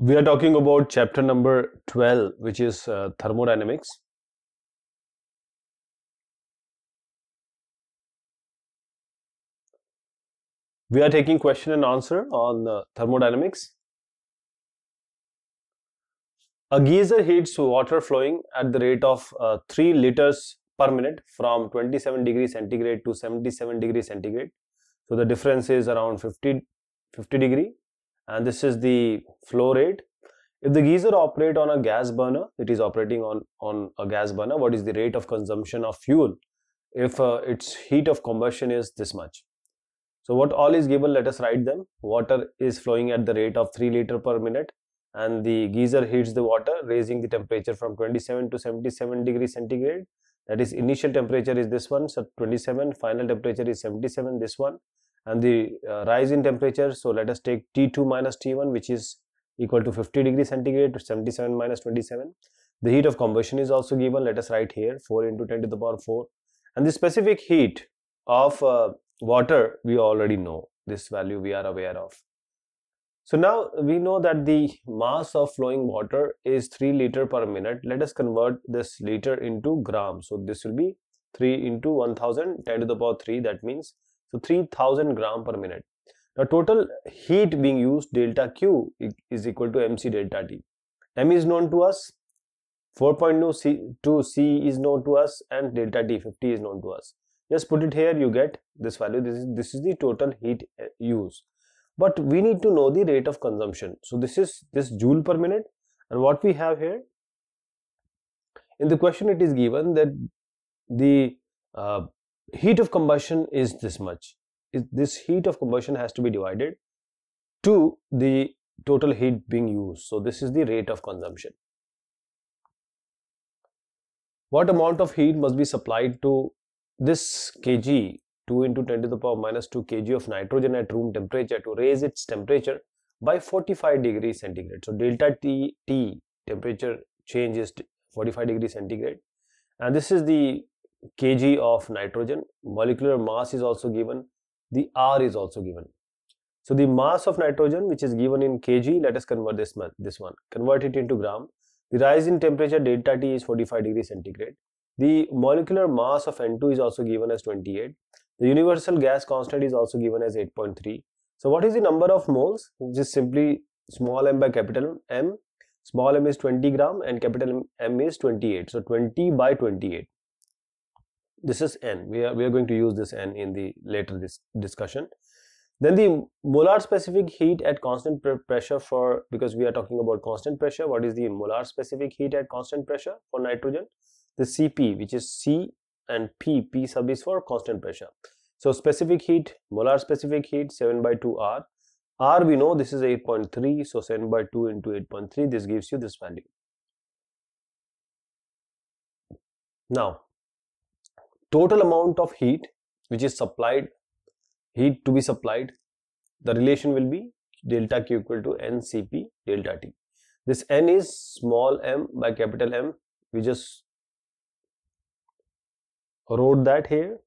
we are talking about chapter number 12 which is uh, thermodynamics. We are taking question and answer on uh, thermodynamics. A geyser heats water flowing at the rate of uh, 3 liters per minute from 27 degrees centigrade to 77 degrees centigrade. So the difference is around 50 50 degree and this is the flow rate. If the geyser operate on a gas burner it is operating on on a gas burner what is the rate of consumption of fuel? If uh, its heat of combustion is this much. So what all is given let us write them. Water is flowing at the rate of 3 liter per minute and the geyser heats the water raising the temperature from 27 to 77 degrees centigrade. That is initial temperature is this one so 27 final temperature is 77 this one and the uh, rise in temperature. So let us take T2 minus T1 which is equal to 50 degree centigrade to 77 minus 27 the heat of combustion is also given. Let us write here 4 into 10 to the power 4 and the specific heat of uh, water we already know this value we are aware of. So now we know that the mass of flowing water is 3 liter per minute. Let us convert this liter into gram so this will be 3 into 1000 10 to the power 3 that means so 3000 gram per minute. Now total heat being used delta Q is equal to mc delta T. M is known to us, 4.2 C, is known to us and delta T 50 is known to us. Just put it here you get this value this is this is the total heat uh, use. But we need to know the rate of consumption. So this is this joule per minute and what we have here in the question it is given that the uh, heat of combustion is this much. This heat of combustion has to be divided to the total heat being used. So this is the rate of consumption. What amount of heat must be supplied to this kg 2 into 10 to the power minus 2 kg of nitrogen at room temperature to raise its temperature by 45 degrees centigrade. So delta t t temperature change is 45 degrees centigrade. And this is the kg of nitrogen. Molecular mass is also given. The r is also given. So the mass of nitrogen which is given in kg let us convert this one this one. Convert it into gram. The rise in temperature delta t is 45 degrees centigrade. The molecular mass of n2 is also given as 28 the universal gas constant is also given as 8.3 so what is the number of moles? Is simply small m by capital m. Small m is 20 gram and capital m is 28 so 20 by 28 this is n. We are we are going to use this n in the later this discussion. Then the molar specific heat at constant pressure for because we are talking about constant pressure what is the molar specific heat at constant pressure for nitrogen? The cp which is c and p p sub is for constant pressure. So specific heat molar specific heat 7 by 2 r. R we know this is 8.3 so 7 by 2 into 8.3 this gives you this value. Now total amount of heat which is supplied heat to be supplied the relation will be delta q equal to ncp delta t. This n is small m by capital m. We just wrote that here.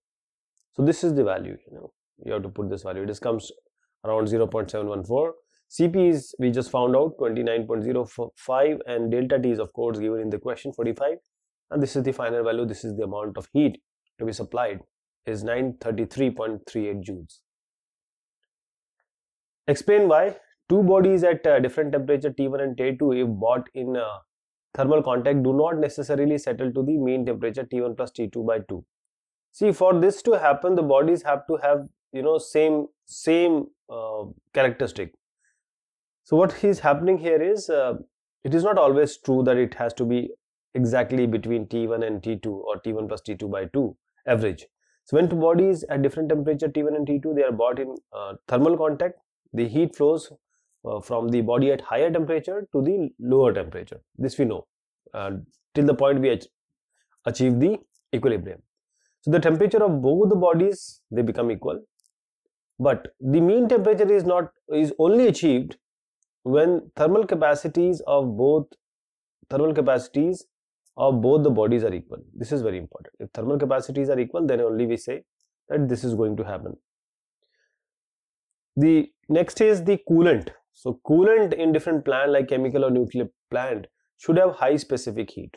So this is the value you know. You have to put this value. This comes around 0.714 cp is we just found out 29.05 and delta t is of course given in the question 45 and this is the final value. This is the amount of heat to be supplied is 933.38 joules. Explain why two bodies at uh, different temperature T1 and T2 if brought in uh, thermal contact do not necessarily settle to the mean temperature T1 plus T2 by 2. See for this to happen the bodies have to have you know same same uh, characteristic. So what is happening here is uh, it is not always true that it has to be exactly between T1 and T2 or T1 plus T2 by 2 average. So when two bodies at different temperature T1 and T2 they are brought in uh, thermal contact the heat flows uh, from the body at higher temperature to the lower temperature this we know uh, till the point we ach achieve the equilibrium. So the temperature of both the bodies they become equal but the mean temperature is not is only achieved when thermal capacities of both thermal capacities of both the bodies are equal. This is very important. If thermal capacities are equal, then only we say that this is going to happen. The next is the coolant. So coolant in different plant like chemical or nuclear plant should have high specific heat.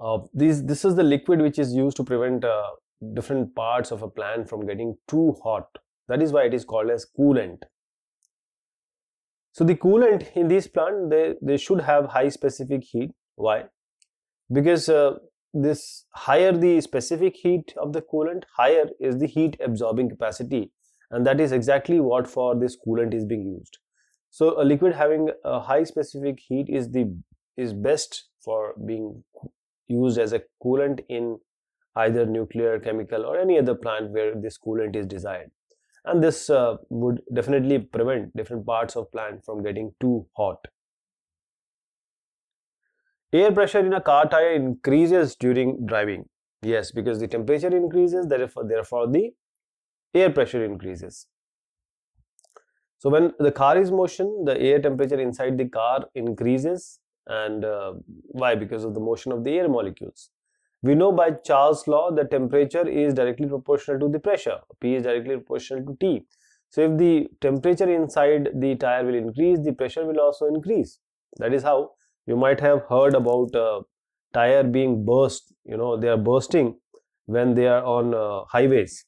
Uh, this, this is the liquid which is used to prevent uh, different parts of a plant from getting too hot. That is why it is called as coolant. So the coolant in this plant, they, they should have high specific heat. Why? Because uh, this higher the specific heat of the coolant, higher is the heat absorbing capacity and that is exactly what for this coolant is being used. So a liquid having a high specific heat is the is best for being used as a coolant in either nuclear, chemical or any other plant where this coolant is desired and this uh, would definitely prevent different parts of plant from getting too hot. Air pressure in a car tire increases during driving. Yes, because the temperature increases, therefore, therefore the air pressure increases. So when the car is motion, the air temperature inside the car increases and uh, why? Because of the motion of the air molecules. We know by Charles law the temperature is directly proportional to the pressure. P is directly proportional to T. So if the temperature inside the tire will increase, the pressure will also increase. That is how you might have heard about a tire being burst. You know, they are bursting when they are on uh, highways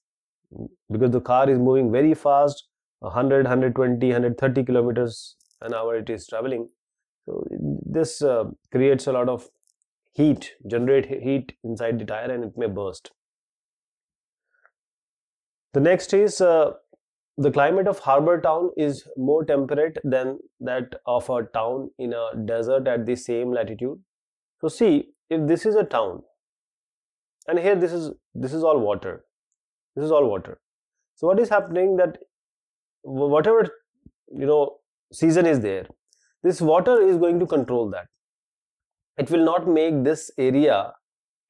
because the car is moving very fast 100 120 130 kilometers an hour it is traveling so this uh, creates a lot of heat, generate heat inside the tire and it may burst. The next is uh, the climate of harbor town is more temperate than that of a town in a desert at the same latitude. So see, if this is a town and here this is this is all water. This is all water. So what is happening that whatever you know season is there, this water is going to control that it will not make this area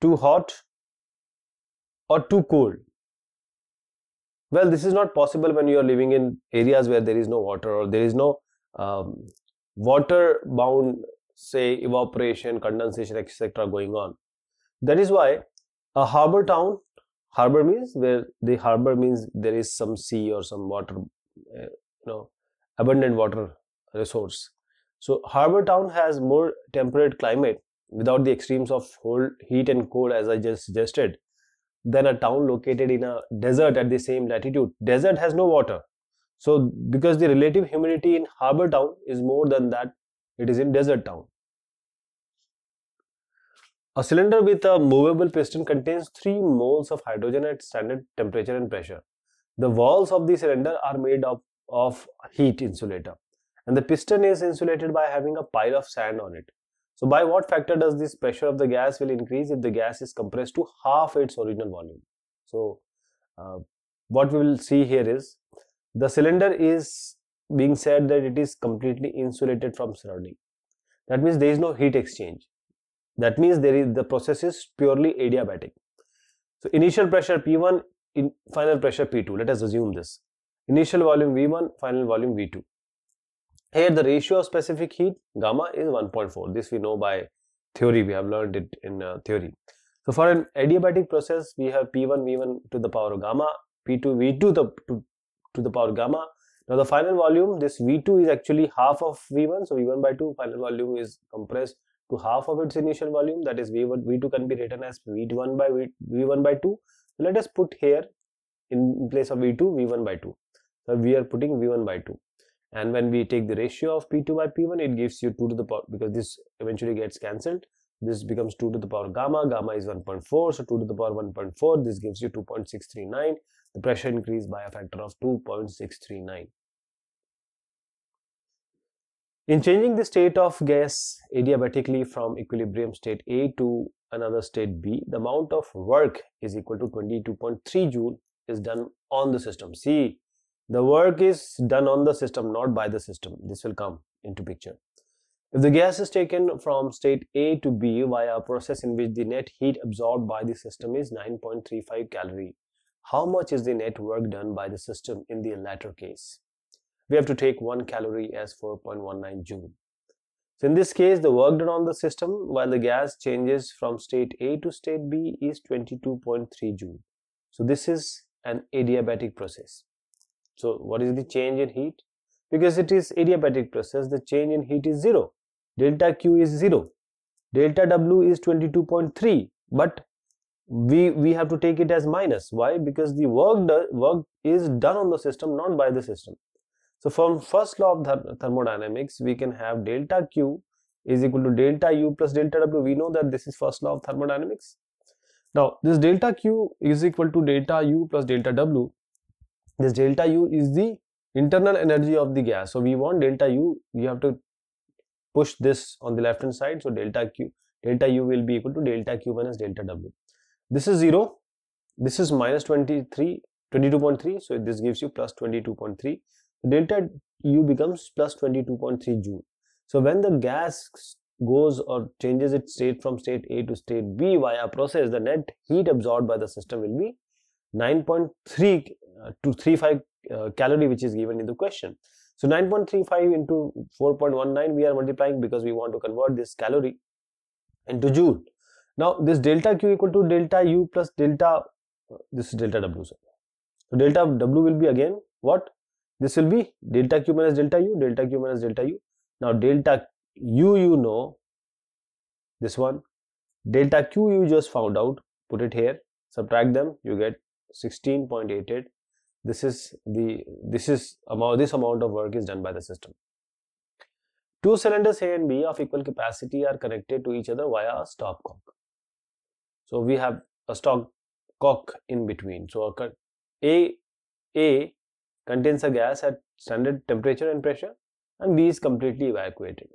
too hot or too cold. Well, this is not possible when you are living in areas where there is no water or there is no um, water bound, say, evaporation, condensation, etc. going on. That is why a harbor town, harbor means where the harbor means there is some sea or some water, uh, you know, abundant water resource. So Harbor Town has more temperate climate without the extremes of heat and cold as I just suggested than a town located in a desert at the same latitude. Desert has no water. So because the relative humidity in Harbor Town is more than that it is in desert town. A cylinder with a movable piston contains 3 moles of hydrogen at standard temperature and pressure. The walls of the cylinder are made up of heat insulator and the piston is insulated by having a pile of sand on it. So by what factor does this pressure of the gas will increase if the gas is compressed to half its original volume? So uh, what we will see here is the cylinder is being said that it is completely insulated from surrounding. That means there is no heat exchange. That means there is the process is purely adiabatic. So initial pressure P1, in final pressure P2. Let us assume this. Initial volume V1, final volume V2. Here the ratio of specific heat gamma is 1.4. This we know by theory. We have learned it in uh, theory. So for an adiabatic process, we have P1 V1 to the power of gamma, P2 V2 the, to, to the power gamma. Now the final volume, this V2 is actually half of V1. So V1 by 2 final volume is compressed to half of its initial volume. That is V1, V2 can be written as V1 by v, V1 by 2. So let us put here in place of V2, V1 by 2. So we are putting V1 by 2 and when we take the ratio of p2 by p1 it gives you 2 to the power because this eventually gets cancelled. This becomes 2 to the power gamma. Gamma is 1.4 so 2 to the power 1.4 this gives you 2.639 the pressure increased by a factor of 2.639 in changing the state of gas adiabatically from equilibrium state A to another state B, the amount of work is equal to 22.3 joule is done on the system. See, the work is done on the system, not by the system. This will come into picture. If the gas is taken from state A to B via a process in which the net heat absorbed by the system is 9.35 calorie, how much is the net work done by the system in the latter case? We have to take 1 calorie as 4.19 joule. So in this case, the work done on the system while the gas changes from state A to state B is 22.3 joule. So this is an adiabatic process. So what is the change in heat? because it is adiabatic process the change in heat is 0 delta q is 0 delta w is 22.3 but we we have to take it as minus. Why? Because the work work is done on the system not by the system. So from first law of th thermodynamics we can have delta q is equal to delta u plus delta w. We know that this is first law of thermodynamics. Now this delta q is equal to delta u plus delta w this delta u is the internal energy of the gas. So we want delta u you have to push this on the left hand side. So delta q delta u will be equal to delta q minus delta w. This is 0 this is minus 23 22.3 so this gives you plus 22.3 delta u becomes plus 22.3 joule so when the gas goes or changes its state from state a to state b via process the net heat absorbed by the system will be 9.3 uh, to 35 uh, calorie which is given in the question. So 9.35 into 4.19 we are multiplying because we want to convert this calorie into joule. Now this delta q equal to delta u plus delta uh, this is delta w so delta w will be again what? This will be delta q minus delta u delta q minus delta u. Now delta u you know this one. Delta q you just found out. Put it here. Subtract them. You get 16.88 this is the this is amount this amount of work is done by the system. Two cylinders a and b of equal capacity are connected to each other via a stopcock so we have a stopcock in between. So a a contains a gas at standard temperature and pressure and b is completely evacuated.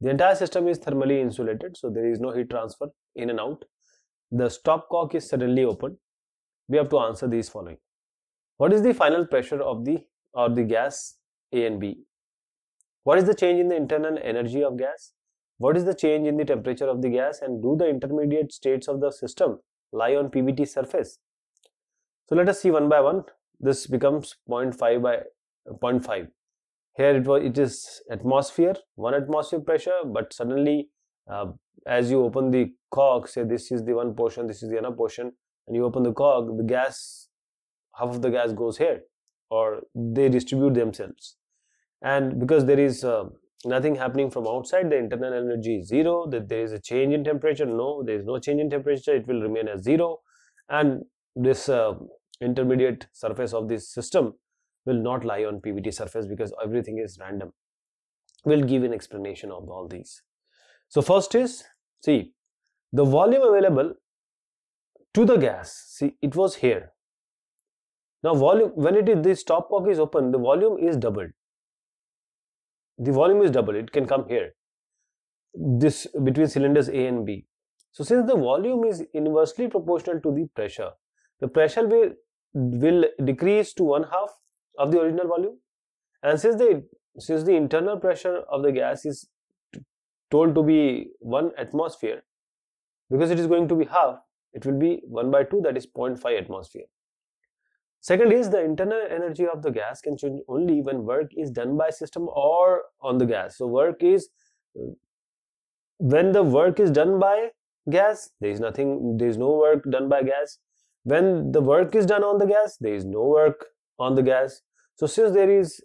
The entire system is thermally insulated so there is no heat transfer in and out. The stopcock is suddenly opened. We have to answer these following what is the final pressure of the or the gas A and B? What is the change in the internal energy of gas? What is the change in the temperature of the gas and do the intermediate states of the system lie on PVT surface? So let us see one by one. This becomes 0.5 by 0.5. Here it was it is atmosphere, one atmosphere pressure, but suddenly uh, as you open the cork, say this is the one portion, this is the other portion, and you open the cork, the gas half of the gas goes here or they distribute themselves. And because there is uh, nothing happening from outside the internal energy is zero that there is a change in temperature no there is no change in temperature it will remain as zero. And this uh, intermediate surface of this system will not lie on PVT surface because everything is random. We'll give an explanation of all these. So first is see the volume available to the gas see it was here now volume, when it is this stopcock is open, the volume is doubled. The volume is doubled, it can come here. This between cylinders A and B. So since the volume is inversely proportional to the pressure, the pressure will, will decrease to one half of the original volume. And since the since the internal pressure of the gas is told to be 1 atmosphere, because it is going to be half, it will be 1 by 2 that is 0.5 atmosphere. Second is the internal energy of the gas can change only when work is done by system or on the gas. So work is when the work is done by gas, there is nothing, there is no work done by gas. When the work is done on the gas, there is no work on the gas. So since there is,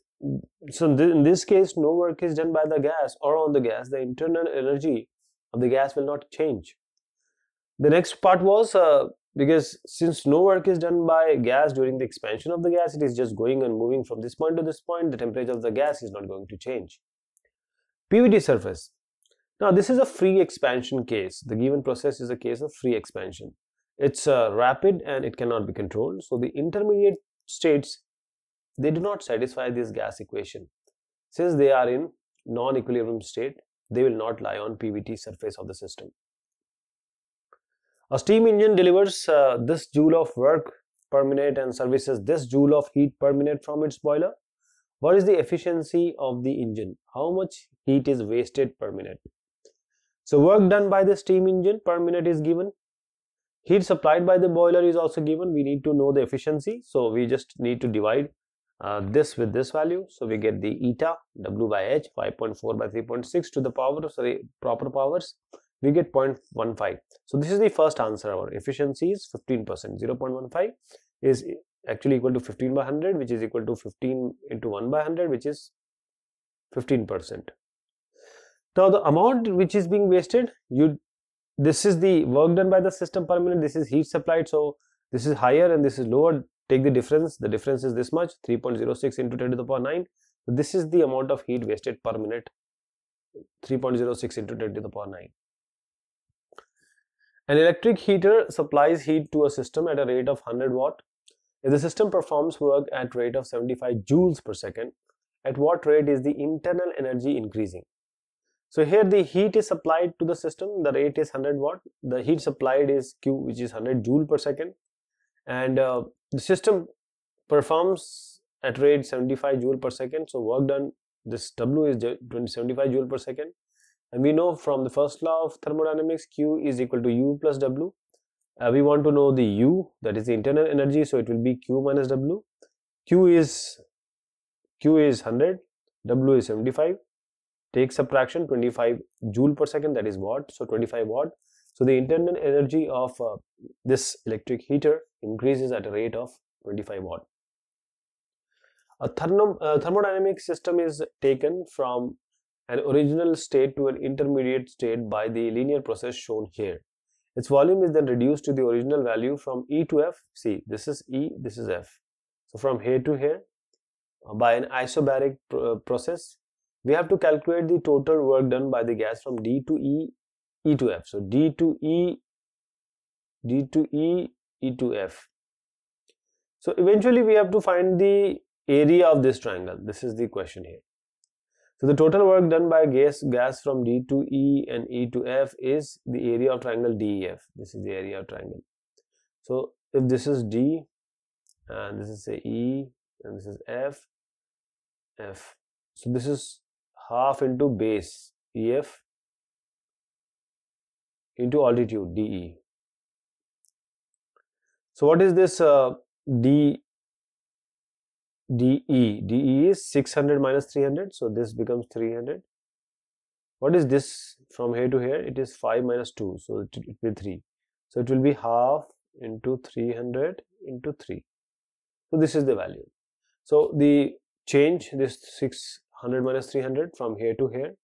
so in this case, no work is done by the gas or on the gas, the internal energy of the gas will not change. The next part was uh, because since no work is done by gas during the expansion of the gas it is just going and moving from this point to this point the temperature of the gas is not going to change. PVT surface. Now this is a free expansion case. The given process is a case of free expansion. It's uh, rapid and it cannot be controlled. So the intermediate states they do not satisfy this gas equation. Since they are in non-equilibrium state they will not lie on PVT surface of the system a steam engine delivers uh, this joule of work per minute and services this joule of heat per minute from its boiler. What is the efficiency of the engine? How much heat is wasted per minute? So work done by the steam engine per minute is given. Heat supplied by the boiler is also given. We need to know the efficiency. So we just need to divide uh, this with this value. So we get the eta W by H 5.4 by 3.6 to the power, sorry, proper powers we get 0.15 so this is the first answer our efficiency is 15 percent 0.15 is actually equal to 15 by 100 which is equal to 15 into 1 by 100 which is 15%. Now the amount which is being wasted, you this is the work done by the system per minute, this is heat supplied, so this is higher and this is lower. Take the difference, the difference is this much 3.06 into 10 to the power 9. So this is the amount of heat wasted per minute 3.06 into 10 to the power 9. An electric heater supplies heat to a system at a rate of 100 watt. If the system performs work at rate of 75 joules per second, at what rate is the internal energy increasing? So here the heat is supplied to the system, the rate is 100 watt, the heat supplied is Q which is 100 joule per second and uh, the system performs at rate 75 joule per second. So work done, this W is 75 joule per second and we know from the first law of thermodynamics Q is equal to U plus W. Uh, we want to know the U that is the internal energy so it will be Q minus W. Q is Q is 100, W is 75. Take subtraction 25 joule per second that is watt. So 25 watt. So the internal energy of uh, this electric heater increases at a rate of 25 watt. A thermo, uh, thermodynamic system is taken from an original state to an intermediate state by the linear process shown here. Its volume is then reduced to the original value from E to F. See, this is E, this is F. So from here to here, uh, by an isobaric pr uh, process, we have to calculate the total work done by the gas from D to E, E to F. So D to E, D to E, E to F. So eventually we have to find the area of this triangle. This is the question here. So the total work done by gas gas from D to E and E to F is the area of triangle DEF. This is the area of triangle. So if this is D and this is say E and this is F, F. So this is half into base EF into altitude DE. So what is this uh, D DE. DE is 600 minus 300. So this becomes 300. What is this from here to here? It is 5 minus 2. So it will be 3. So it will be half into 300 into 3. So this is the value. So the change this 600 minus 300 from here to here,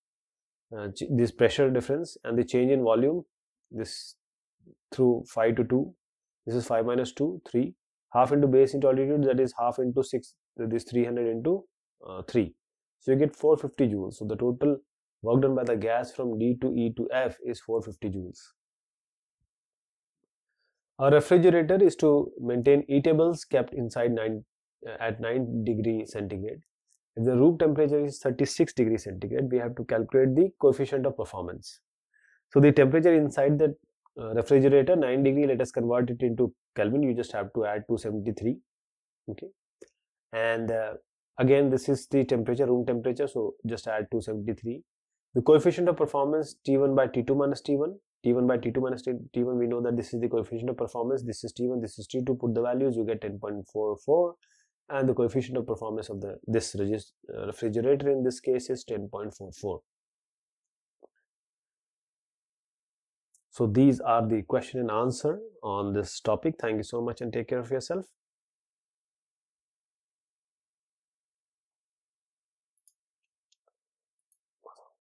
uh, this pressure difference and the change in volume, this through 5 to 2, this is 5 minus 2, 3 half into base into altitude that is half into 6 this 300 into uh, 3 so you get 450 joules. So the total work done by the gas from d to e to f is 450 joules. A refrigerator is to maintain eatables kept inside 9 uh, at 9 degree centigrade. If the room temperature is 36 degree centigrade we have to calculate the coefficient of performance. So the temperature inside the uh, refrigerator 9 degree let us convert it into kelvin. You just have to add 273 okay and uh, again this is the temperature room temperature so just add 273 the coefficient of performance t1 by t2 minus t1 t1 by t2 minus t1 we know that this is the coefficient of performance this is t1 this is t2 put the values you get 10.44 and the coefficient of performance of the this uh, refrigerator in this case is 10.44 So these are the question and answer on this topic. Thank you so much and take care of yourself.